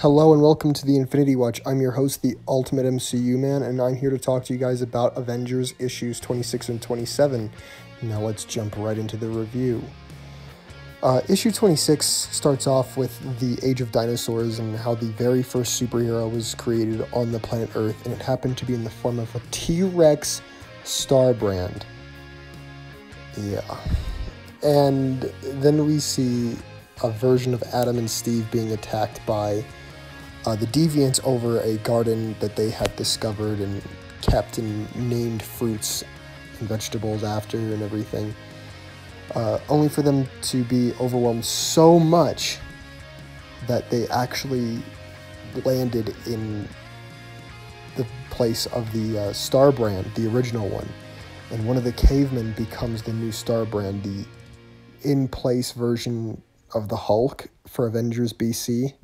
Hello and welcome to the Infinity Watch. I'm your host, the Ultimate MCU Man, and I'm here to talk to you guys about Avengers issues 26 and 27. Now let's jump right into the review. Uh, issue 26 starts off with the Age of Dinosaurs and how the very first superhero was created on the planet Earth, and it happened to be in the form of a T Rex star brand. Yeah. And then we see a version of Adam and Steve being attacked by uh, the deviants over a garden that they had discovered and kept and named fruits and vegetables after and everything. Uh, only for them to be overwhelmed so much that they actually landed in the place of the uh, Star Brand, the original one. And one of the cavemen becomes the new Star Brand, the in place version of the Hulk for Avengers BC.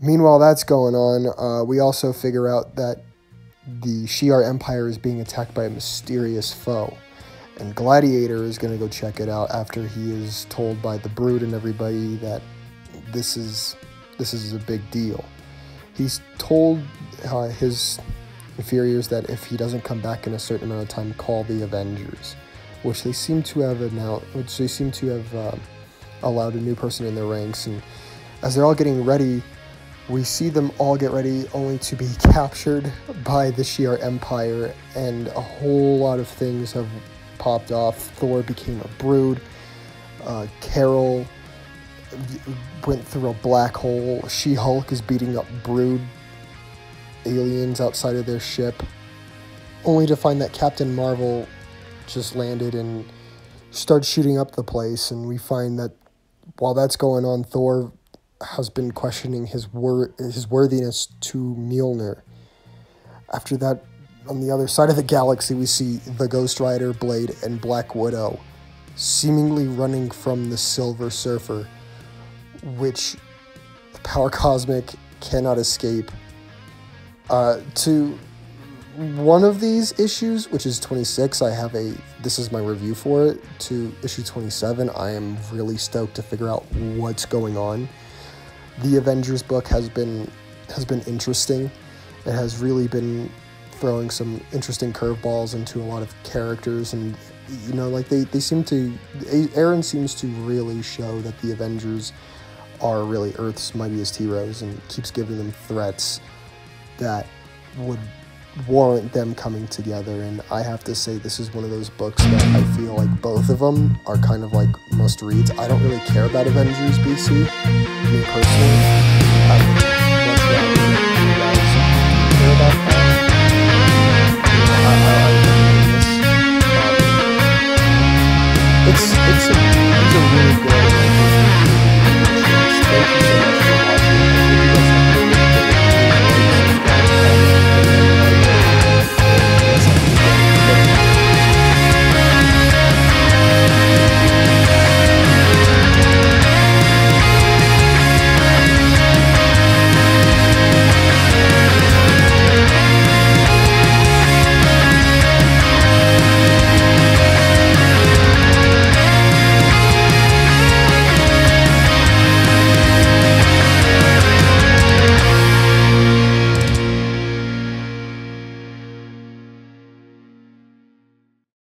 Meanwhile, that's going on. Uh, we also figure out that the Shi'ar Empire is being attacked by a mysterious foe. And Gladiator is going to go check it out after he is told by the Brood and everybody that this is this is a big deal. He's told uh, his inferiors that if he doesn't come back in a certain amount of time, call the Avengers, which they seem to have announced, which they seem to have uh, allowed a new person in their ranks. And as they're all getting ready we see them all get ready only to be captured by the Shi'ar Empire, and a whole lot of things have popped off. Thor became a brood. Uh, Carol went through a black hole. She Hulk is beating up brood aliens outside of their ship, only to find that Captain Marvel just landed and started shooting up the place. And we find that while that's going on, Thor has been questioning his wor- his worthiness to Mjolnir. After that, on the other side of the galaxy, we see the Ghost Rider, Blade, and Black Widow seemingly running from the Silver Surfer, which Power Cosmic cannot escape. Uh, to one of these issues, which is 26, I have a this is my review for it. To issue 27, I am really stoked to figure out what's going on the Avengers book has been has been interesting. It has really been throwing some interesting curveballs into a lot of characters and you know like they, they seem to aaron seems to really show that the avengers are really earth's mightiest heroes and keeps giving them threats that would warrant them coming together. And I have to say, this is one of those books that I feel like both of them are kind of like must reads. I don't really care about Avengers BC, me personally. I, it's, it's, a, it's a really good